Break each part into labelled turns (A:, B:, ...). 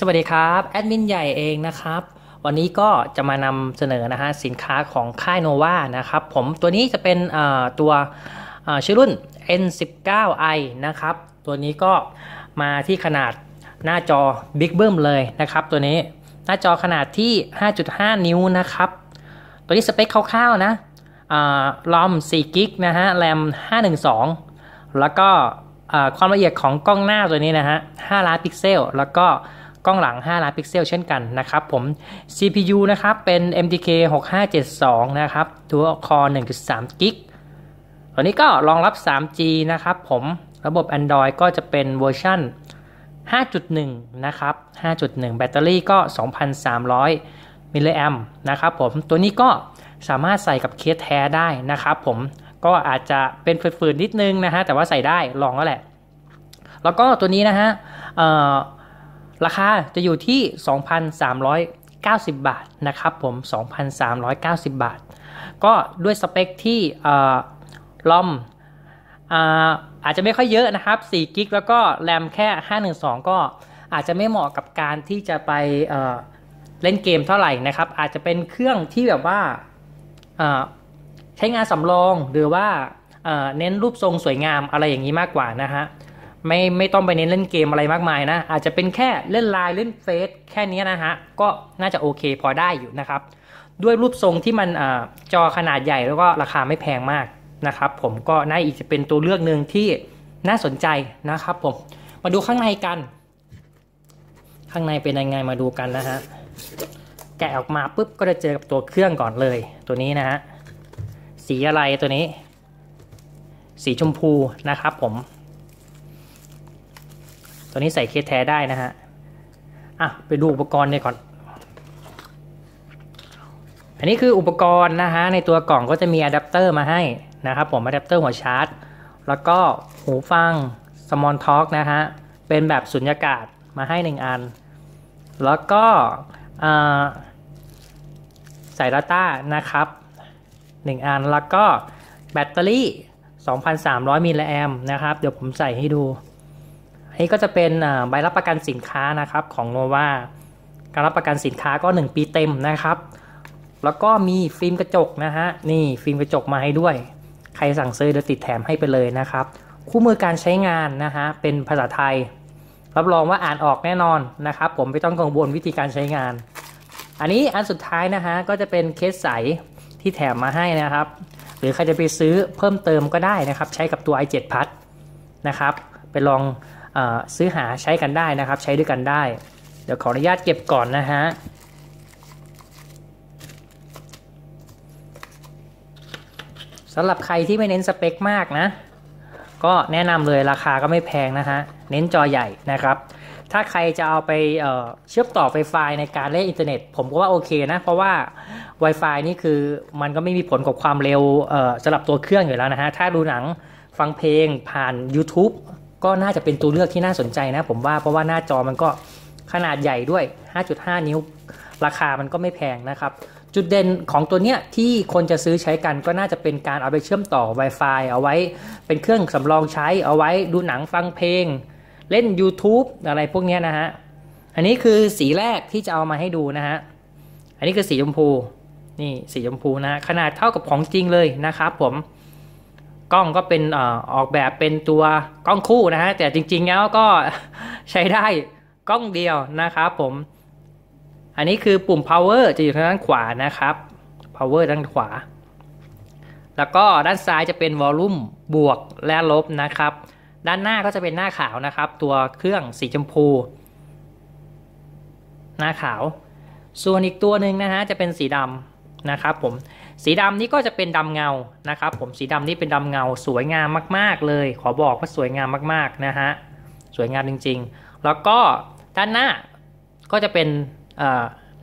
A: สวัสดีครับแอดมินใหญ่เองนะครับวันนี้ก็จะมานำเสนอนะฮะสินค้าของค่ายโนวานะครับผมตัวนี้จะเป็นตัวชื่อรุ่น N19i นะครับตัวนี้ก็มาที่ขนาดหน้าจอ Big b o o m เลยนะครับตัวนี้หน้าจอขนาดที่ 5.5 นิ้วนะครับตัวนี้สเปคคร่าวๆนะรอม4กิกนะฮะแรม 512 แล้วก็ความละเอียดของกล้องหน้าตัวนี้นะฮะ 5 ล้านพิกเซล แล้วก็ กล้องหลัง 5 ล้านพิกเซลเช่นกันนะครับผม CPU นะครับเป็น MTK 6572 นะครับ Dual Core 1.3 GB ตัวนี้ก็รองรับ 3G นะครับผมระบบ Android ก็จะเป็นเวอร์ชัน5.1 นะครับ 5.1 แบตเตอรี่ก็ 2,300 มิลลิแอมนะครับผม ตัวนี้ก็สามารถใส่กับเคสแท้ได้นะครับผม ก็อาจจะเป็นฝืนๆนิดนึงนะฮะ แต่ว่าใส่ได้ลองแล้วแหละ แล้วก็ตัวนี้นะฮะ ราคาจะอยู่ที่ 2,390 บาทนะครับผม 2,390 บาท ก็ด้วยสเปคที่ลอมอาจจะไม่ค่อยเยอะนะครับ4กิกแล้วก็แรมแค่ 512 ก็อาจจะไม่เหมาะกับการที่จะไปเเล่นเกมเท่าไหร่นะครับ อาจจะเป็นเครื่องที่แบบว่าใช้งานสำรองหรือว่าเน้นรูปทรงสวยงามอะไรอย่างนี้มากกว่านะฮะ ไม่ไม่ต้องไปเน้นเล่นเกมอะไรมากมายนะ อาจจะเป็นแค่เล่นไลน์เล่นเฟซแค่นี้นะฮะ ก็น่าจะโอเคพอได้อยู่นะครับ ด้วยรูปทรงที่มันอจอขนาดใหญ่แล้วก็ราคาไม่แพงมากนะครับ ผมก็น่าอีกจะเป็นตัวเลือกหนึ่งที่น่าสนใจนะครับผมมาดูข้างในกัน ข้างในเป็นยังไงมาดูกันนะฮะแกะออกมาปุ๊บก็จะเจอกับตัวเครื่องก่อนเลย ตัวนี้นะฮะสีอะไรตัวนี้ สีชมพูนะครับผม ตัวนี้ใส่เคสแท้ได้นะฮะ อะ ไปดูอุปกรณ์เลยก่อน อันนี้คืออุปกรณ์นะฮะ ในตัวกล่องก็จะมีอะแดปเตอร์มาให้นะครับผมอะแดปเตอร์หัวชาร์จ แล้วก็หูฟัง small talk นะฮะ เป็นแบบสุญญากาศมาให้หนึ่งอัน แล้วก็ใส่ดาต้านะครับหนึ่งอัน แล้วก็แบตเตอรี่ 2,300 มิลลิแอมนะครับ เดี๋ยวผมใส่ให้ดู นี่ก็จะเป็นใบรับประกันสินค้านะครับของโนวาการรับประกันสินค้าก็ 1 ปีเต็มนะครับ แล้วก็มีฟิล์มกระจกนะฮะนี่ฟิล์มกระจกมาให้ด้วย ใครสั่งซื้อเดี๋ยวติดแถมให้ไปเลยนะครับ คู่มือการใช้งานนะฮะเป็นภาษาไทย รับรองว่าอ่านออกแน่นอนนะครับ ผมไม่ต้องกังวลวิธีการใช้งาน อันนี้อันสุดท้ายนะฮะก็จะเป็นเคสใสที่แถมมาให้นะครับ หรือใครจะไปซื้อเพิ่มเติมก็ได้นะครับ ใช้กับตัว i7 พัดนะครับไปลอง ซื้อหาใช้กันได้นะครับ ใช้ด้วยกันได้ เดี๋ยวขออนุญาตเก็บก่อนนะฮะสำหรับใครที่ไม่เน้นสเปคมากนะ ก็แนะนำเลยราคาก็ไม่แพงนะฮะ เน้นจอใหญ่นะครับ ถ้าใครจะเอาไปเเชื่อมต่อไฟไฟในการเล่นอินเทอร์เน็ต ผมก็ว่าโอเคนะ เพราะว่า Wi-Fi นี่คือมันก็ไม่มีผลกับความเร็วสำหรับตัวเครื่องอยู่แล้วนะฮะ ถ้าดูหนังฟังเพลงผ่าน YouTube ก็น่าจะเป็นตัวเลือกที่น่าสนใจนะ ผมว่าเพราะว่าหน้าจอมันก็ขนาดใหญ่ด้วย 5.5 นิ้ว ราคามันก็ไม่แพงนะครับ จุดเด่นของตัวเนี้ยที่คนจะซื้อใช้กันก็น่าจะเป็นการเอาไปเชื่อมต่อ Wi-Fi เอาไว้ เป็นเครื่องสำรองใช้เอาไว้ดูหนังฟังเพลง เล่น YouTube อะไรพวกนี้นะฮะ อันนี้คือสีแรกที่จะเอามาให้ดูนะฮะ อันนี้คือสีชมพู นี่สีชมพูนะขนาดเท่ากับของจริงเลยนะครับผม กล้องก็เป็นออกแบบเป็นตัวกล้องคู่นะฮะแต่จริงๆแล้วก็ใช้ได้กล้องเดียวนะครับผม อันนี้คือปุ่ม power จะอยู่ทางด้านขวานะครับ power ด้านขวา แล้วก็ด้านซ้ายจะเป็น volume บวกและลบนะครับ ด้านหน้าก็จะเป็นหน้าขาวนะครับ ตัวเครื่องสีชมพู หน้าขาว ส่วนอีกตัวหนึ่งนะฮะจะเป็นสีดำนะครับผม สีดำนี้ก็จะเป็นดำเงานะครับ ผมสีดำนี้เป็นดำเงาสวยงามมาก ๆ เลย ขอบอกว่าสวยงามมากๆนะฮะสวยงามจริง ๆ แล้วก็ด้านหน้าก็จะเป็น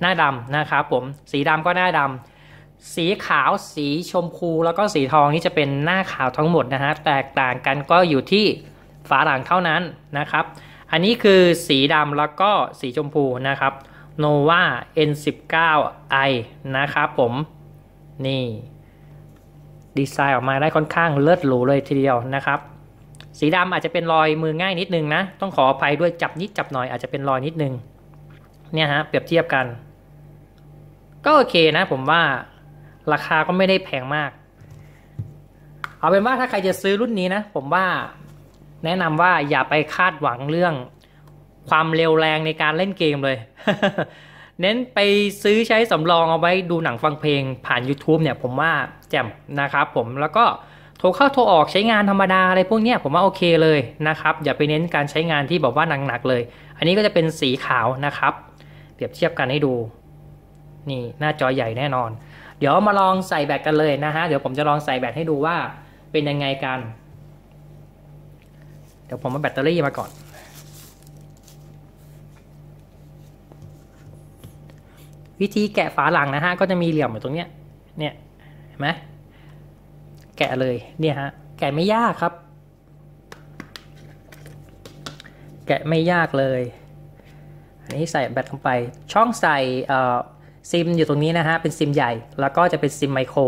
A: หน้าดำนะครับผมสีดำก็หน้าดำสีขาวสีชมพูแล้วก็สีทองนี่จะเป็นหน้าขาวทั้งหมดนะฮะแตกต่างกันก็อยู่ที่ฝาหลังเท่านั้นนะครับ อันนี้คือสีดำแล้วก็สีชมพูนะครับ nova n19i นะครับผม นี่ ดีไซน์ออกมาได้ค่อนข้างเลิศหรูเลยทีเดียวนะครับ สีดำอาจจะเป็นรอยมือง่ายนิดนึงนะ ต้องขออภัยด้วยจับนิดจับหน่อยอาจจะเป็นรอยนิดนึง เนี่ยฮะเปรียบเทียบกัน ก็โอเคนะผมว่าราคาก็ไม่ได้แพงมาก เอาเป็นว่าถ้าใครจะซื้อรุ่นนี้นะ ผมว่าแนะนำว่าอย่าไปคาดหวังเรื่องความเร็วแรงในการเล่นเกมเลย เน้นไปซื้อใช้สำรองเอาไว้ดูหนังฟังเพลงผ่าน YouTube เนี่ยผมว่าแจ่มนะครับผมแล้วก็โทรเข้าโทรออกใช้งานธรรมดาอะไรพวกนี้ผมว่าโอเคเลยนะครับ อย่าไปเน้นการใช้งานที่แบบว่าหนักๆเลย อันนี้ก็จะเป็นสีขาวนะครับ เปรียบเทียบกันให้ดู นี่หน้าจอใหญ่แน่นอน เดี๋ยวมาลองใส่แบตกันเลยนะฮะเดี๋ยวผมจะลองใส่แบตให้ดูว่าเป็นยังไงกัน เดี๋ยวผมมาแบตเตอรี่มาก่อน วิธีแกะฝาหลังนะฮะก็จะมีเหลี่ยมอยู่ตรงเนี้ยเนี่ยเห็นไหมแกะเลยเนี่ยฮะแกะไม่ยากครับ แกะไม่ยากเลย อันนี้ใส่แบตลงไป ช่องใส่ซิมอยู่ตรงนี้นะฮะเป็นซิมใหญ่ แล้วก็จะเป็นซิมไมโคร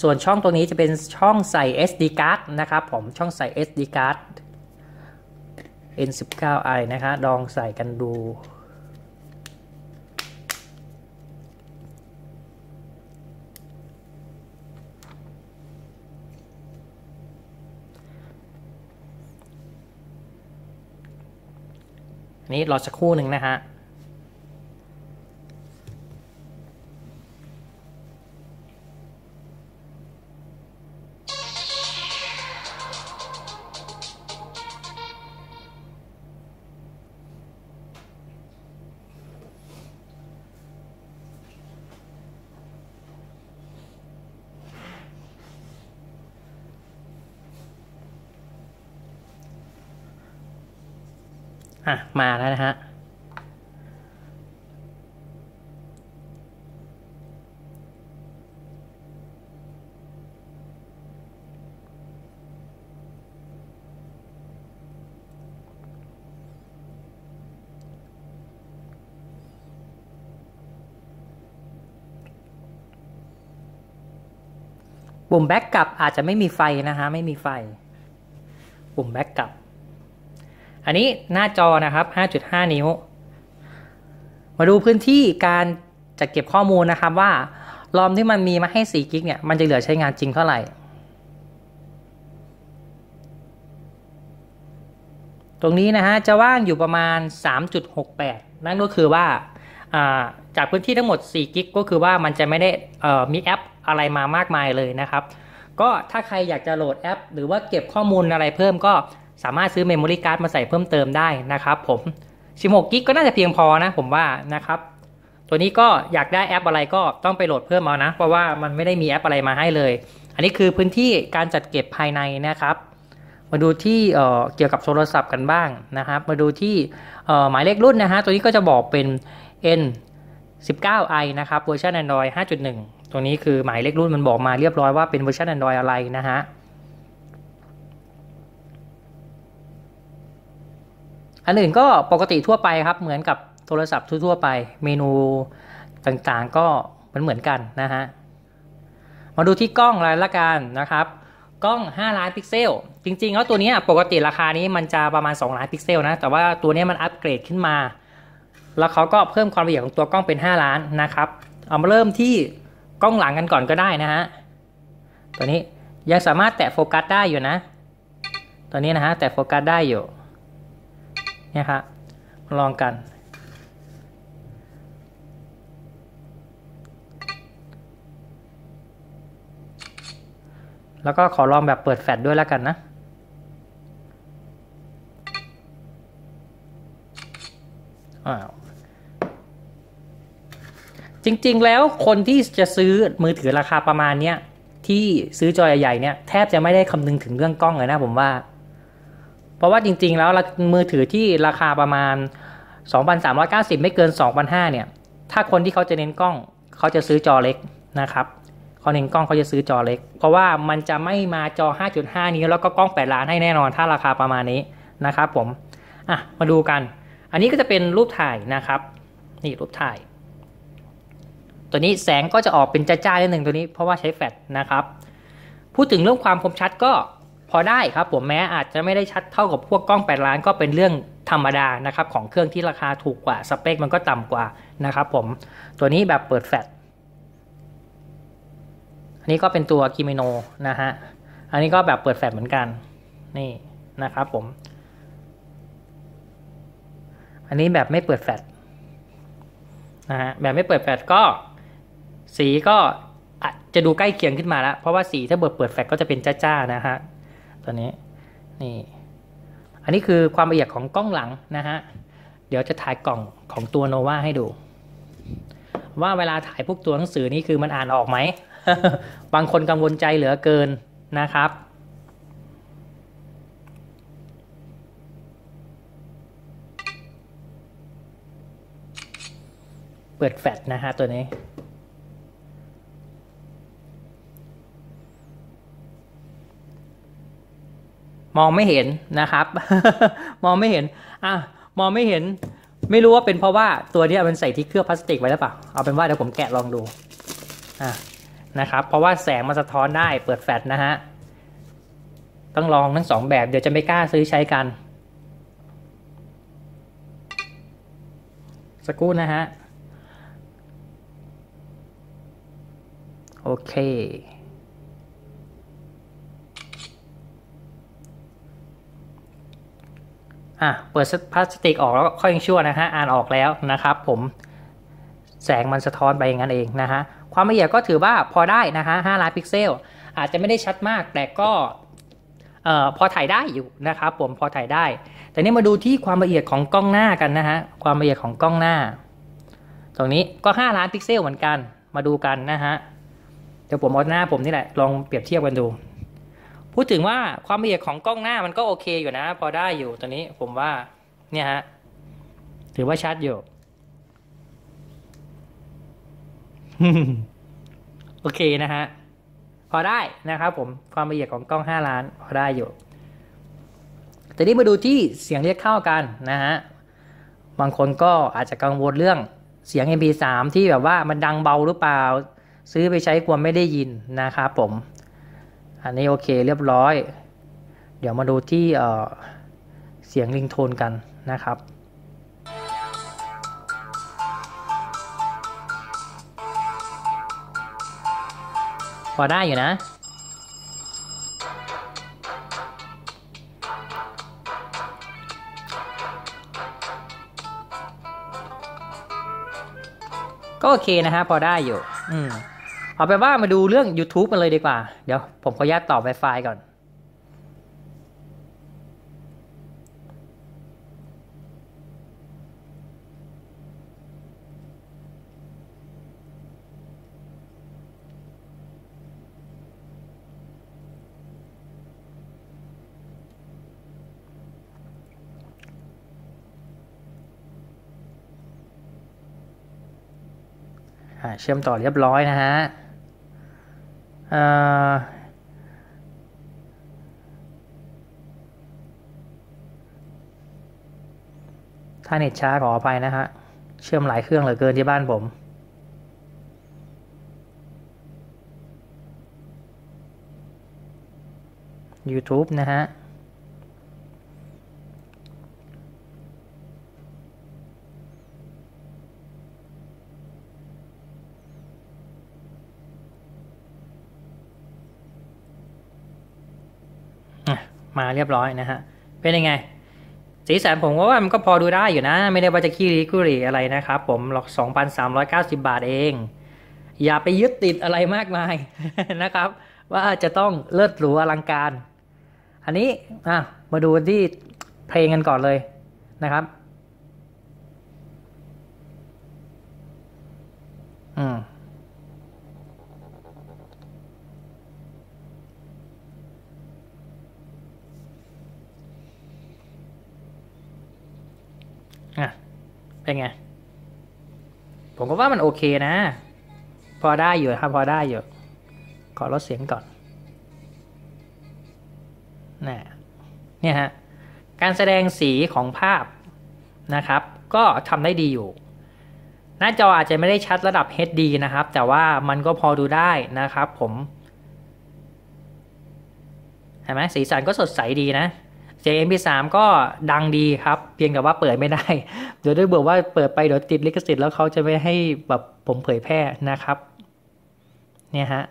A: ส่วนช่องตรงนี้จะเป็นช่องใส่ SD card นะครับผมช่องใส่ SD card N19i นะคะลองใส่กันดู นี้รอสักครู่หนึ่งนะฮะ อะ มาแล้วนะฮะ ปุ่มแบ็กกลับอาจจะไม่มีไฟนะฮะ ไม่มีไฟ ปุ่มแบ็กกลับ อันนี้หน้าจอนะครับ 5.5 นิ้ว มาดูพื้นที่การจัดเก็บข้อมูลนะครับว่า รอมที่มันมีมาให้ 4 กิกเนี่ยมันจะเหลือใช้งานจริงเท่าไหร่ ตรงนี้นะฮะจะว่างอยู่ประมาณ 3.68 นั่นก็คือว่าจากพื้นที่ทั้งหมด 4 กิกก็คือว่ามันจะไม่ได้มีแอปอะไรมามากมายเลยนะครับ ก็ถ้าใครอยากจะโหลดแอป หรือว่าเก็บข้อมูลอะไรเพิ่มก็ สามารถซื้อเมมโมรี่การ์ดมาใส่เพิ่มเติมได้นะครับ ผม 16กิกก็น่าจะเพียงพอนะผมว่านะครับตัวนี้ก็อยากได้แอปอะไรก็ต้องไปโหลดเพิ่มเอานะ เพราะว่ามันไม่ได้มีแอปอะไรมาให้เลย อันนี้คือพื้นที่การจัดเก็บภายในนะครับ มาดูที่เกี่ยวกับโทรศัพท์กันบ้างนะครับ มาดูที่หมายเลขรุ่นนะฮะตัวนี้ก็จะบอกเป็น N 19i นะครับเวอร์ชัน Android 5.1 ตัวนี้คือหมายเลขรุ่นมันบอกมาเรียบร้อยว่าเป็นเวอร์ชัน Android อะไรนะฮะ อันอื่นก็ปกติทั่วไปครับ เหมือนกับโทรศัพท์ทั่วไป เมนูต่างๆก็มือนเหมือนกันนะฮะ มาดูที่กล้องเลยละกันนะครับ กล้อง 5 ล้านพิกเซล จริง ๆ แล้วตัวนี้ปกติราคานี้มันจะประมาณ 2 ล้านพิกเซลนะ แต่ว่าตัวนี้มันอัปเกรดขึ้นมา แล้วเขาก็เพิ่มความละเอียดของตัวกล้องเป็น 5 ล้านนะครับ เอามาเริ่มที่กล้องหลังกันก่อนก็ได้นะฮะ ตัวนี้ยังสามารถแตะโฟกัสได้อยู่นะ ตัวนี้นะฮะแตะโฟกัสได้อยู่ เนี่ยครับมาลองกัน แล้วก็ขอลองแบบเปิดแฟลชด้วยแล้วกันนะจริงๆ แล้วคนที่จะซื้อมือถือราคาประมาณเนี้ยที่ซื้อจอใหญ่ๆเนี่ยแทบจะไม่ได้คำนึงถึงเรื่องกล้องเลยนะผมว่า เพราะว่าจริง ๆ แล้วมือถือที่ราคาประมาณ 2,390 ไม่เกิน 2,500เนี่ย ถ้าคนที่เขาจะเน้นกล้องเขาจะซื้อจอเล็กนะครับเขาเน้นกล้องเขาจะซื้อจอเล็ก เพราะว่ามันจะไม่มาจอ 5.5 นิ้วแล้วก็กล้อง 8 ล้านให้แน่นอน ถ้าราคาประมาณนี้นะครับผมอะมาดูกัน อันนี้ก็จะเป็นรูปถ่ายนะครับ นี่รูปถ่าย ตัวนี้แสงก็จะออกเป็นจ้าๆนิดหนึ่งตัวนี้ เพราะว่าใช้แฟลชนะครับ พูดถึงเรื่องความคมชัดก็ พอได้ครับผมแม้อาจจะไม่ได้ชัดเท่ากับพวกกล้อง 8 ล้านก็เป็นเรื่องธรรมดานะครับของเครื่องที่ราคาถูกกว่าสเปคมันก็ต่ำกว่านะครับผมตัวนี้แบบเปิดแฟลชอันนี้ก็เป็นตัวกิเมโนนะฮะอันนี้ก็แบบเปิดแฟลชเหมือนกันนี่นะครับผม อันนี้แบบไม่เปิดแฟลชนะฮะแบบไม่เปิดแฟลชก็ สีก็จจะดูใกล้เคียงขึ้นมาแล้ว เพราะว่าสีถ้าเปิดเปิดแฟลชก็จะเป็นจ้าๆนะฮะ ตัวนี้นี่ อันนี้คือความละเอียดของกล้องหลังนะฮะ เดี๋ยวจะถ่ายกล่องของตัวโนวาให้ดู ว่าเวลาถ่ายพวกตัวหนังสือนี่คือมันอ่านออกไหม บางคนกังวลใจเหลือเกินนะครับเปิดแฟลชนะฮะตัวนี้ มองไม่เห็นนะครับ มองไม่เห็นอะมองไม่เห็น ไม่รู้ว่าเป็นเพราะว่าตัวนี้มันใส่ที่เคลือบพลาสติกไว้หรือเปล่าเอาเป็นว่าเดี๋ยวผมแกะลองดูอะนะครับ เพราะว่าแสงมันสะท้อนได้เปิดแฟลชนะฮะต้องลองทั้งสองแบบเดี๋ยวจะไม่กล้าซื้อใช้กัน สักครู่นะฮะ โอเค อะเปิดพลาสติกออกแล้วค่อยยังชั่วนะฮะอ่านออกแล้วนะครับ ผมแสงมันสะท้อนไปอย่างนั้นเองนะฮะความละเอียดก็ถือว่าพอได้นะฮะ5ล้านพิกเซล อาจจะไม่ได้ชัดมากแต่ก็เอ่อพอถ่ายได้อยู่นะครับผมพอถ่ายได้ แต่นี่มาดูที่ความละเอียดของกล้องหน้ากันนะฮะความละเอียดของกล้องหน้า ตรงนี้ก็5ล้านพิกเซลเหมือนกันมาดูกันนะฮะเดี๋ยวผมเอาหน้าผมนี่แหละลองเปรียบเทียบกันดู พูดถึงว่าความละเอียดของกล้องหน้ามันก็โอเคอยู่นะ พอได้อยู่ตอนนี้ผมว่าเนี่ยฮะถือว่าชัดอยู่โอเคนะฮะพอได้นะครับผมความละเอียดของกล้อง 5 ล้านพอได้อยู่ แต่นี้มาดูที่เสียงเรียกเข้ากันนะฮะบางคนก็อาจจะกังวลเรื่องเสียง MP3 ที่แบบว่ามันดังเบาหรือเปล่า ซื้อไปใช้กลัวไม่ได้ยินนะครับผม อันนี้โอเคเรียบร้อย เดี๋ยวมาดูที่เเสียงริงโทนกันนะครับพอได้อยู่นะ ก็โอเคนะฮะ พอได้อยู่ อืม เอาไปนว่ามาดูเรื่อง YouTube กันเลยดีกว่า เดี๋ยวผมขออนุญาตต่อ Wi-Fi ก่อน เชื่อมต่อเรียบร้อยนะฮะ ถ้าเน็ตช้าขออภัยนะฮะ เชื่อมหลายเครื่องเหลือเกินที่บ้านผม YouTube นะฮะ มาเรียบร้อยนะฮะ เป็นยังไง สีสันผมว่ามันก็พอดูได้อยู่นะ ไม่ได้ว่าจะขี้ริกุรีอะไรนะครับผมหรอก 2,390 บาทเอง อย่าไปยึดติดอะไรมากมายนะครับ ว่าจะต้องเลิศหรูอลังการ อันนี้อะมาดูที่เพลงกันก่อนเลยนะครับ อืม เป็นไง ผมก็ว่ามันโอเคนะ พอได้อยู่ครับพอได้อยู่ ขอลดเสียงก่อนนะเนี่ยฮะ การแสดงสีของภาพนะครับ ก็ทำได้ดีอยู่ หน้าจออาจจะไม่ได้ชัดระดับ HD นะครับ แต่ว่ามันก็พอดูได้นะครับผม เห็นไหมสีสันก็สดใสดีนะ เสียง MP3 ก็ดังดีครับ เพียงแต่ว่าเปิดไม่ได้ เดี๋ยวด้วยบอกว่าเปิดไปเดี๋ยวติดลิขสิทธิ์แล้วเขาจะไม่ให้แบบผมเผยแพร่นะครับ เนี่ยฮะ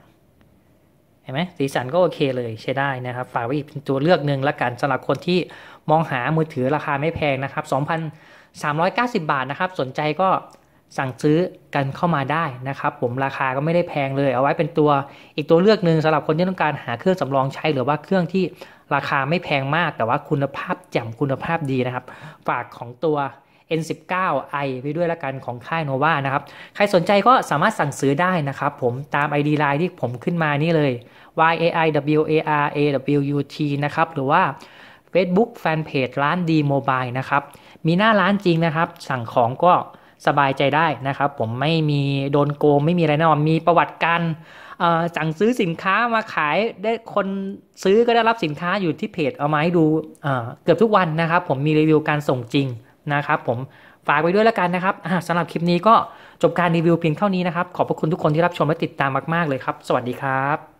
A: เห็นไหมสีสันก็โอเคเลยใช้ได้นะครับ ฝากไว้อีกเป็นตัวเลือกหนึ่งละกันสำหรับคนที่มองหามือถือราคาไม่แพงนะครับ 2,390 บาทนะครับ สนใจก็สั่งซื้อกันเข้ามาได้นะครับ ผมราคาก็ไม่ได้แพงเลย เอาไว้เป็นตัวอีกตัวเลือกหนึ่งสำหรับคนที่ต้องการหาเครื่องสำรองใช้หรือว่าเครื่องที่ ราคาไม่แพงมากแต่ว่าคุณภาพแจ่มคุณภาพดีนะครับ ฝากของตัว N19i ไปด้วยละกันของค่ายโนวานะครับ ใครสนใจก็สามารถสั่งซื้อได้นะครับ ผมตาม ID Line ที่ผมขึ้นมานี่เลย y a i w a r a w u t นะครับ หรือว่า Facebook Fanpage ร้านดีโมบายนะครับ มีหน้าร้านจริงนะครับ สั่งของก็สบายใจได้นะครับ ผมไม่มีโดนโกงไม่มีอะไรแน่นอนมีประวัติการ สั่งซื้อสินค้ามาขายได้คนซื้อก็ได้รับสินค้าอยู่ที่เพจเอามาให้ดูเกือบทุกวันนะครับ ผมมีรีวิวการส่งจริงนะครับผมฝากไว้ด้วยแล้วกันนะครับสำหรับคลิปนี้ก็จบการรีวิวเพียงเท่านี้นะครับ ขอบพระคุณทุกคนที่รับชมและติดตามมาก ๆ เลยครับ สวัสดีครับ